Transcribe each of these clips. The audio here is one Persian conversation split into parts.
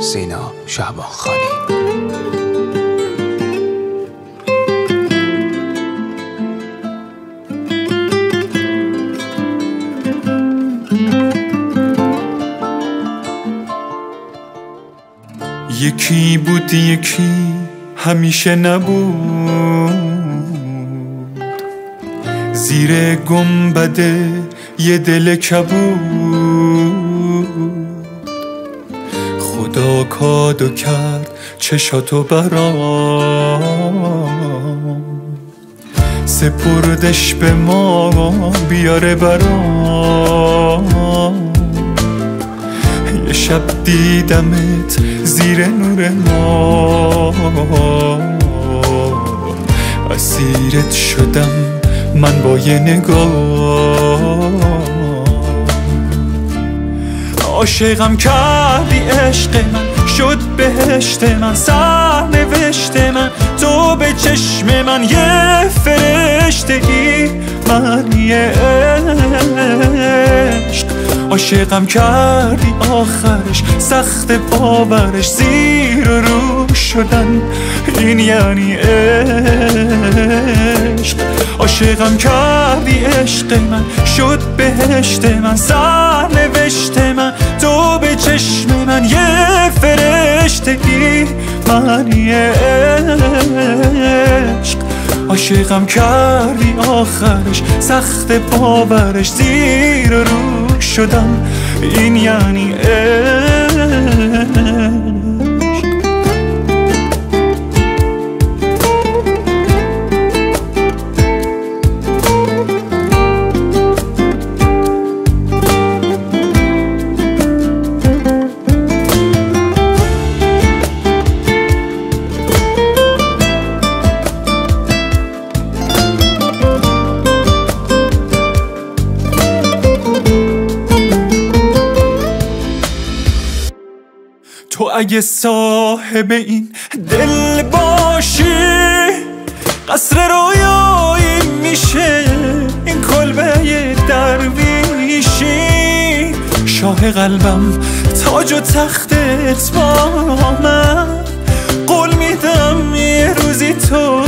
سینا شعبان خانی. یکی بود یکی همیشه نبود. زیر گنبده یه دل کبود. کادو کرد چشاتو برام سپردش به ما بیاره برام یه شب دیدمت زیر نور ما. اسیرت شدم من با یه نگاه. عاشقم کردی عشق من شد بهشت من سر نوشت من. تو به چشم من یه فرشته ای من یه عشق. عاشقم کردی آخرش سخت باورش زیر رو شدن. این یعنی عشق. عاشقم کردی عشق من شد بهشت من سر نوشت من. تو به چشم من یه من یه عشق. عاشقم کردی آخرش سخت باورش زیر رو شدم. این یعنی عشق. تو اگه صاحب این دل باشی قصر رویایی میشه این کلبه درویشی. شاه قلبم تاج و تختت با من قول میدم یه روزی تو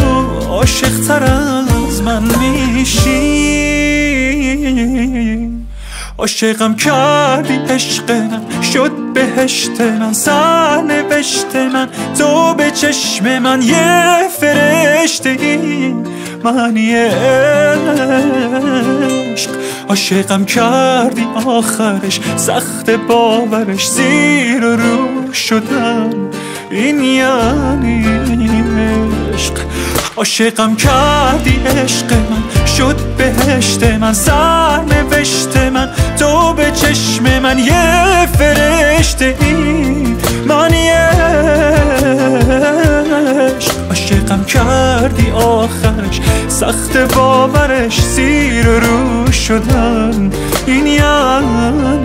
عاشق تر از من میشی. عاشقم کردی عشق شد بهشت من سر نوشت من. تو به چشم من یه فرشته ای من یه عشق. عاشقم کردی آخرش سخت باورش زیر رو شدن. این یعنی عشق. عاشقم کردی عشق من شد بهشت من سر نوشت من. تو به چشم من یه فرشته ای من عشق. عاشقم کردی آخرش سخت باورش زیر رو شدن. این یعنی